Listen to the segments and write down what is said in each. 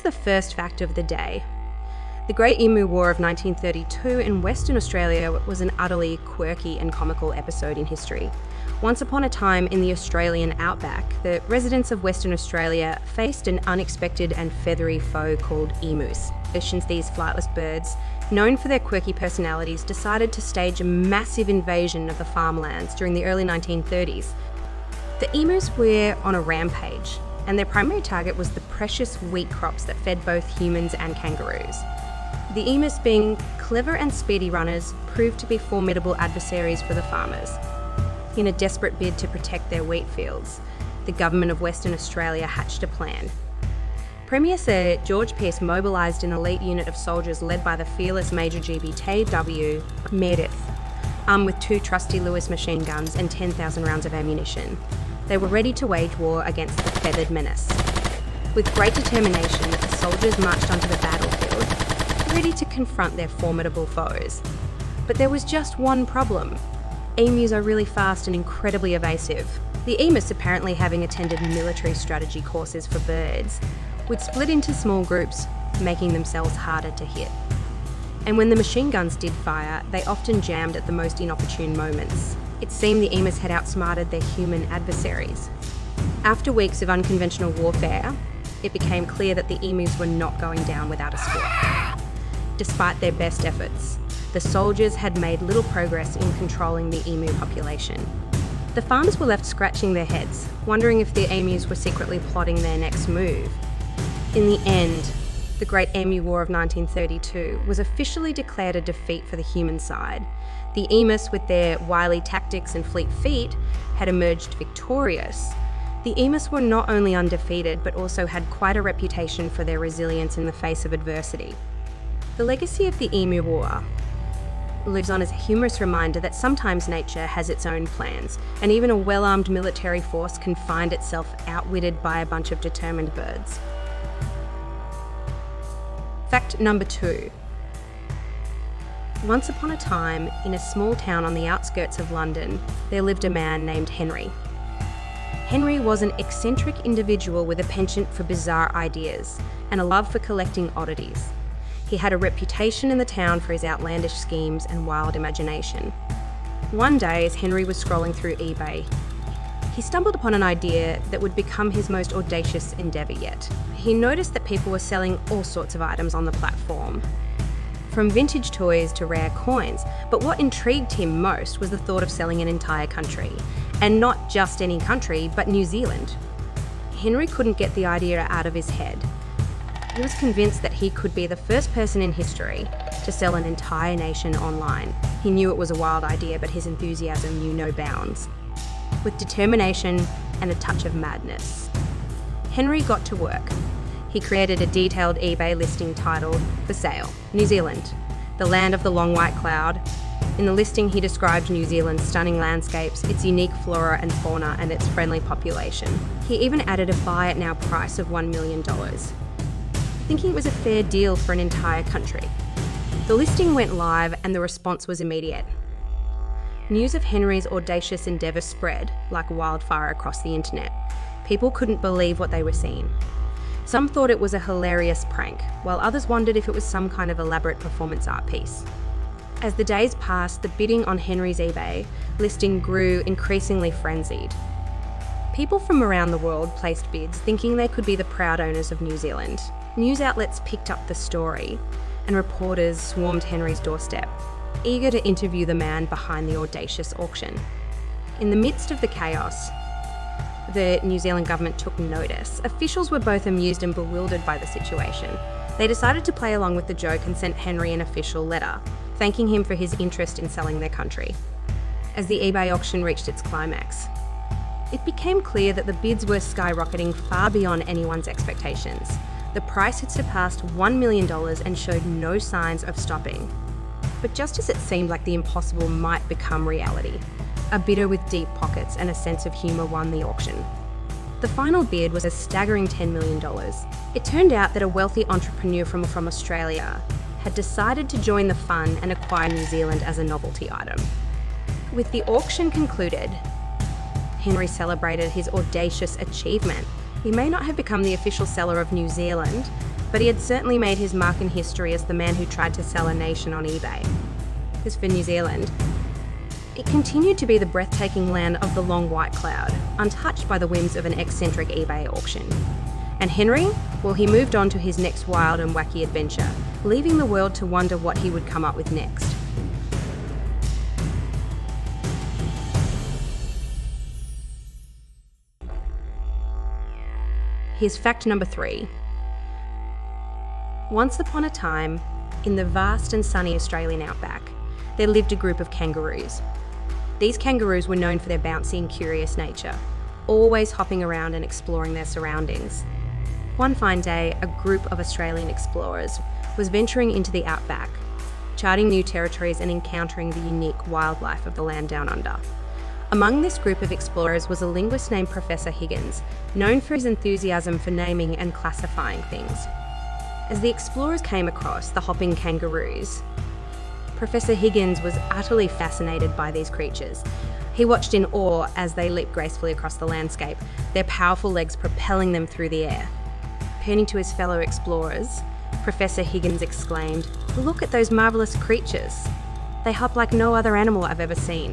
was the first fact of the day. The Great Emu War of 1932 in Western Australia was an utterly quirky and comical episode in history. Once upon a time in the Australian outback, the residents of Western Australia faced an unexpected and feathery foe called emus. These flightless birds, known for their quirky personalities, decided to stage a massive invasion of the farmlands during the early 1930s. The emus were on a rampage, and their primary target was the precious wheat crops that fed both humans and kangaroos. The emus, being clever and speedy runners, proved to be formidable adversaries for the farmers. In a desperate bid to protect their wheat fields, the government of Western Australia hatched a plan. Premier Sir George Pearce mobilised an elite unit of soldiers led by the fearless Major GBTW Meredith, armed with two trusty Lewis machine guns and 10,000 rounds of ammunition. They were ready to wage war against the feathered menace. With great determination, the soldiers marched onto the battlefield ready to confront their formidable foes. But there was just one problem. Emus are really fast and incredibly evasive. The emus, apparently having attended military strategy courses for birds, would split into small groups, making themselves harder to hit. And when the machine guns did fire, they often jammed at the most inopportune moments. It seemed the emus had outsmarted their human adversaries. After weeks of unconventional warfare, it became clear that the emus were not going down without a score despite their best efforts. The soldiers had made little progress in controlling the emu population. The farmers were left scratching their heads, wondering if the emus were secretly plotting their next move. In the end, the Great Emu War of 1932 was officially declared a defeat for the human side. The emus, with their wily tactics and fleet feet, had emerged victorious. The emus were not only undefeated, but also had quite a reputation for their resilience in the face of adversity. The legacy of the Emu War lives on as a humorous reminder that sometimes nature has its own plans, and even a well armed military force can find itself outwitted by a bunch of determined birds. Fact number two. Once upon a time, in a small town on the outskirts of London, there lived a man named Henry. Henry was an eccentric individual with a penchant for bizarre ideas and a love for collecting oddities. He had a reputation in the town for his outlandish schemes and wild imagination. One day, as Henry was scrolling through eBay, he stumbled upon an idea that would become his most audacious endeavour yet. He noticed that people were selling all sorts of items on the platform, from vintage toys to rare coins. But what intrigued him most was the thought of selling an entire country. And not just any country, but New Zealand. Henry couldn't get the idea out of his head. He was convinced that he could be the first person in history to sell an entire nation online. He knew it was a wild idea, but his enthusiasm knew no bounds. With determination and a touch of madness, Henry got to work. He created a detailed eBay listing titled For Sale, New Zealand, the land of the long white cloud. In the listing, he described New Zealand's stunning landscapes, its unique flora and fauna, and its friendly population. He even added a buy it now price of $1 million thinking it was a fair deal for an entire country. The listing went live and the response was immediate. News of Henry's audacious endeavour spread like wildfire across the internet. People couldn't believe what they were seeing. Some thought it was a hilarious prank, while others wondered if it was some kind of elaborate performance art piece. As the days passed, the bidding on Henry's eBay listing grew increasingly frenzied. People from around the world placed bids thinking they could be the proud owners of New Zealand. News outlets picked up the story, and reporters swarmed Henry's doorstep, eager to interview the man behind the audacious auction. In the midst of the chaos, the New Zealand government took notice. Officials were both amused and bewildered by the situation. They decided to play along with the joke and sent Henry an official letter, thanking him for his interest in selling their country. As the eBay auction reached its climax, it became clear that the bids were skyrocketing far beyond anyone's expectations. The price had surpassed $1 million and showed no signs of stopping. But just as it seemed like the impossible might become reality, a bidder with deep pockets and a sense of humour won the auction. The final bid was a staggering $10 million. It turned out that a wealthy entrepreneur from, from Australia had decided to join the fun and acquire New Zealand as a novelty item. With the auction concluded, Henry celebrated his audacious achievement he may not have become the official seller of New Zealand, but he had certainly made his mark in history as the man who tried to sell a nation on eBay. As for New Zealand, it continued to be the breathtaking land of the long white cloud, untouched by the whims of an eccentric eBay auction. And Henry? Well, he moved on to his next wild and wacky adventure, leaving the world to wonder what he would come up with next. Here's fact number three. Once upon a time, in the vast and sunny Australian outback, there lived a group of kangaroos. These kangaroos were known for their bouncy and curious nature, always hopping around and exploring their surroundings. One fine day, a group of Australian explorers was venturing into the outback, charting new territories and encountering the unique wildlife of the land down under. Among this group of explorers was a linguist named Professor Higgins, known for his enthusiasm for naming and classifying things. As the explorers came across the hopping kangaroos, Professor Higgins was utterly fascinated by these creatures. He watched in awe as they leaped gracefully across the landscape, their powerful legs propelling them through the air. Turning to his fellow explorers, Professor Higgins exclaimed, Look at those marvellous creatures. They hop like no other animal I've ever seen.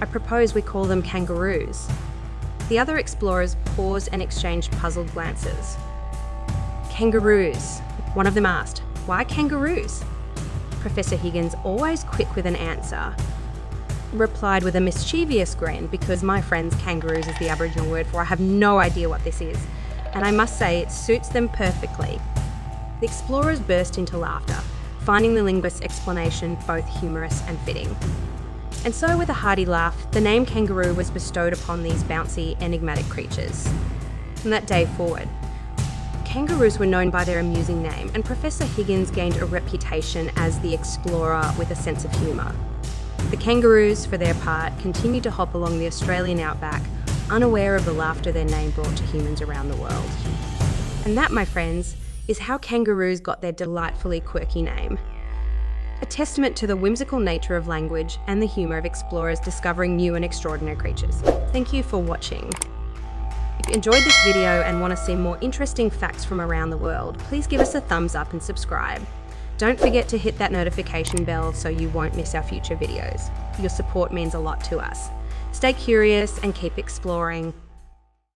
I propose we call them kangaroos. The other explorers paused and exchanged puzzled glances. Kangaroos, one of them asked. Why kangaroos? Professor Higgins, always quick with an answer, replied with a mischievous grin because my friends, kangaroos is the Aboriginal word for I have no idea what this is, and I must say it suits them perfectly. The explorers burst into laughter, finding the linguist's explanation both humorous and fitting. And so, with a hearty laugh, the name kangaroo was bestowed upon these bouncy, enigmatic creatures. From that day forward, kangaroos were known by their amusing name, and Professor Higgins gained a reputation as the explorer with a sense of humour. The kangaroos, for their part, continued to hop along the Australian outback, unaware of the laughter their name brought to humans around the world. And that, my friends, is how kangaroos got their delightfully quirky name a testament to the whimsical nature of language and the humour of explorers discovering new and extraordinary creatures. Thank you for watching. If you enjoyed this video and want to see more interesting facts from around the world, please give us a thumbs up and subscribe. Don't forget to hit that notification bell so you won't miss our future videos. Your support means a lot to us. Stay curious and keep exploring.